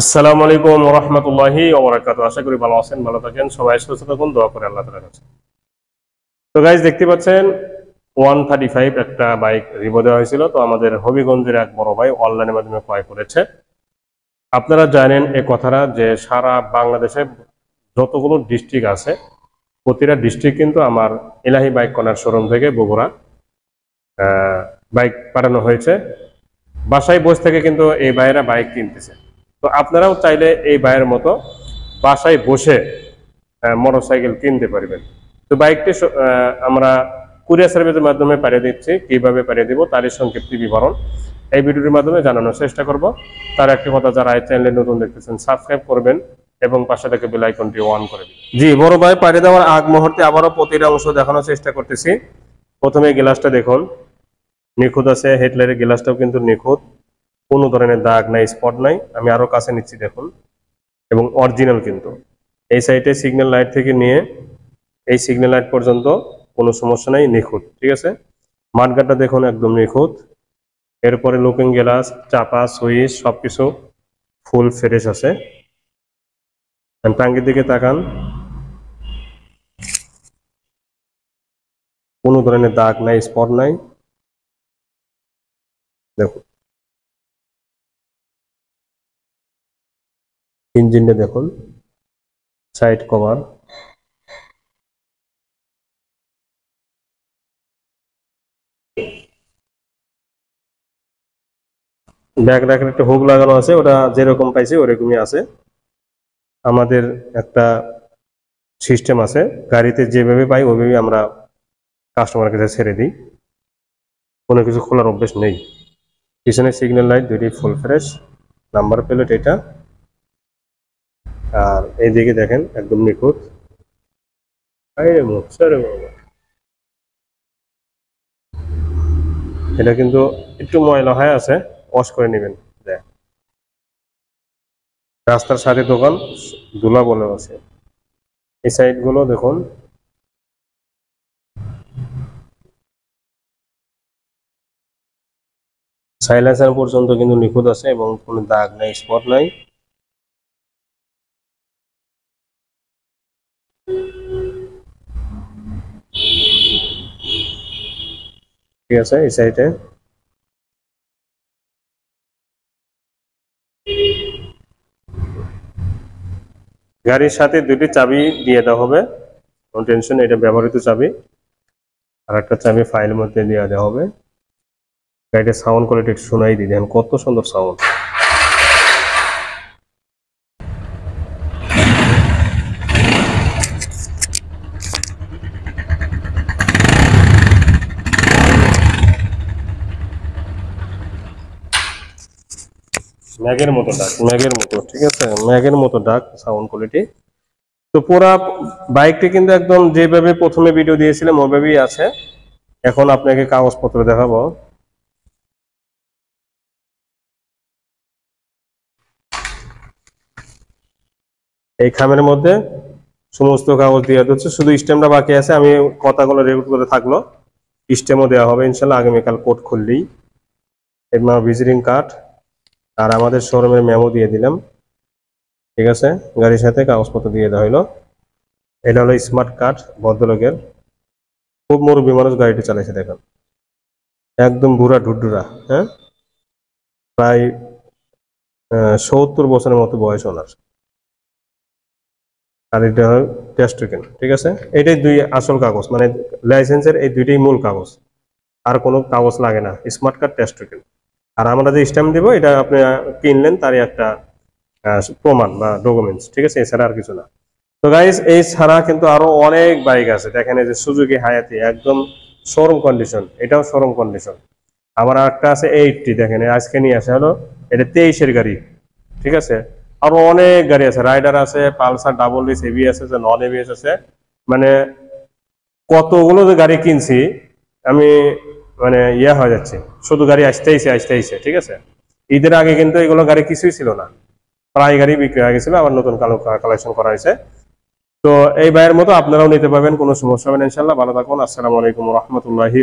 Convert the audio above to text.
আসসালামু আলাইকুম রহমতুল্লাহি ওবরাকাতু আশা করি ভালো আছেন, ভালো থাকেন। সবাই সুস্থ থাকুন, দোয়া করে আল্লাহ তাআলার কাছে। তো গাইজ দেখতে পাচ্ছেন ওয়ান থার্টি ফাইভ একটা বাইক রিভো দেওয়া হয়েছিল। তো আমাদের হবিগঞ্জের এক বড় ভাই অনলাইনের মাধ্যমে ক্রয় করেছে। আপনারা জানেন এই কথাটা যে সারা বাংলাদেশে যতগুলো ডিস্ট্রিক্ট আছে, প্রতিটা ডিস্ট্রিক্ট কিন্তু আমার এলাহি বাইক কর্নার শোরুম থেকে বগুড়া বাইক পাঠানো হয়েছে। বাসায় বসে থেকে কিন্তু এই ভাইয়েরা বাইক কিনতেছে। তো আপনারাও চাইলে এই ভাইয়ের মতো বাসায় বসে মোটর সাইকেল কিনতে পারবেন। তো বাইকটি আমরা কুরিয়ার সার্ভিসের মাধ্যমে পাঠিয়ে দিচ্ছি। কীভাবে পাঠিয়ে দিব তারই সংক্ষিপ্ত বিবরণ এই ভিডিওটির মাধ্যমে জানানোর চেষ্টা করব। তার একটি কথা, যারা এই চ্যানেলে নতুন দেখতেছেন সাবস্ক্রাইব করবেন এবং পাশে থেকে বেল আইকনটি অন করে জি, বড় ভাই, পাঠিয়ে দেওয়ার আগ মুহূর্তে আবারও প্রতিটা অংশ দেখানোর চেষ্টা করতেছি। প্রথমে গ্লাসটা দেখুন। নিখুঁত আছে হেডলাইটের গ্লাসটাও কিন্তু নিখুঁত। কোনো ধরনের দাগ নাই, স্পট নাই, আমি আরও কাছে নিচ্ছি দেখুন। এবং অরিজিনাল কিন্তু। এই সাইডে সিগন্যাল লাইট থেকে নিয়ে এই সিগন্যাল লাইট পর্যন্ত কোনো সমস্যা নাই, নিখুঁত, ঠিক আছে? মাঠগাটটা দেখুন একদম নিখুঁত। এরপরে লুকিং গ্লাস চাপা, সুইচ সব কিছু ফুল ফ্রেশ আছে টাঙ্গির দিকে তাকান। কোনো ধরনের দাগ নাই, স্পট নাই। দেখুন। ইঞ্জিনটা দেখুন। Side cover. ব্যাক রাখার একটা হুক লাগানো আছে, ওটা যেরকম পাইছি ওরকমই আছে। আমাদের একটা সিস্টেম আছে, গাড়িতে যেভাবে পাই ওইভাবে আমরা কাস্টমার কাছে ছেড়ে দিই। কোনো কিছু খোলার অভ্যেস নেই। পিছনে সিগন্যাল লাইট দুটি ফুল ফ্রেশ নাম্বার প্লেট এটা। আর এইদিকে দেখেন একদম নিখুঁত। এটা কিন্তু একটু ময়লা হয়ে আছে ওয়াশ করে নেবেন। দেখ। রাস্তার সাথে দোকান ধুলা বলে আছে এই সাইডগুলো দেখুন। সাইলেন্সার পর্যন্ত কিন্তু নিখুঁত আছে এবং কোনো দাগ নাই, স্পট নাই। ঠিক আছে, এই সাইডে গাড়ির সাথে দুটি চাবি দিয়ে দেওয়া হবে। কোনো টেনশন এটা ব্যবহৃত চাবি। আর একটা চাবি ফাইল মধ্যে দিয়ে দেওয়া হবে। গাড়িটা সাউন্ড কোয়ালিটি শোনাই দিয়ে দেখেন কত সুন্দর সাউন্ড ম্যাগের মতো ডাক, ম্যাগের মতো, ঠিক আছে? ম্যাগের মতো ডাক সাউন্ড কোয়ালিটি তো পুরা বাইকটি কিন্তু একদম যেভাবে প্রথমে ভিডিও দিয়েছিলাম ওইভাবেই আছে। এখন আপনাকে কাগজপত্র দেখাবো। এই খামের মধ্যে সমস্ত কাগজ দেওয়া হচ্ছে শুধু স্টেমটা বাকি আছে, আমি কথাগুলো রেকর্ড করে থাকল। স্টেমও দেওয়া হবে, ইনশাল্লাহ আগামীকাল কোর্ট খুললেই। এর ভিজিটিং কার্ড আর আমাদের শোরুমের মেমো দিয়ে দিলাম। ঠিক আছে? গাড়ির সাথে কাগজপত্র দিয়ে দেওয়া হলো এটা হলো স্মার্ট কার্ড ভদ্রলোকের। খুব মুরব্বী মানুষ গাড়িটি চালাইছে, দেখেন। একদম বুড়া ঢুডুরা হ্যাঁ? প্রায় সত্তর বছরের মতো বয়স ওনার। আর এটা হলো টেস্ট টোকেন ঠিক আছে? এটাই দুই আসল কাগজ মানে লাইসেন্সের এই দুইটাই মূল কাগজ। আর কোনো কাগজ লাগে না স্মার্ট কার্ড টেস্ট টোকেন আর আমরা যে স্ট্যাম্প দিব, এটা আপনি কিনলেন তারই একটা প্রমাণ বা ডকুমেন্টস ঠিক আছে? এছাড়া আর কিছু না। তো গাইস এই ছাড়া কিন্তু আরও অনেক বাইক আছে। দেখেন এই যে সুজুকি হায়াতি একদম শোরুম কন্ডিশন এটাও শোরুম কন্ডিশন আবার একটা আছে এইটটি দেখেন আজকে নিয়ে আসা হলো। এটা তেইশের গাড়ি, ঠিক আছে? আরও অনেক গাড়ি আছে। রাইডার আছে পালসার ডাবল ডিস এবিএস আছে নন এবিএস আছে। মানে কতগুলো যে গাড়ি কিনছি, আমি মানে ইয়া হয়ে যাচ্ছে। শুধু গাড়ি আসতেইছে আসতেইছে ঠিক আছে? ঈদের আগে কিন্তু এগুলো গাড়ি কিছুই ছিল না। প্রায় গাড়ি বিক্রি হয়ে গেছিল, আবার নতুন কালেকশন করা হয়েছে। তো এই ভাইয়ের মতো আপনারাও নিতে পারবেন, কোনো সমস্যা হবে না ইনশাল্লাহ ভালো থাকুন, আসসালামু আলাইকুম রহমতুল্লাহি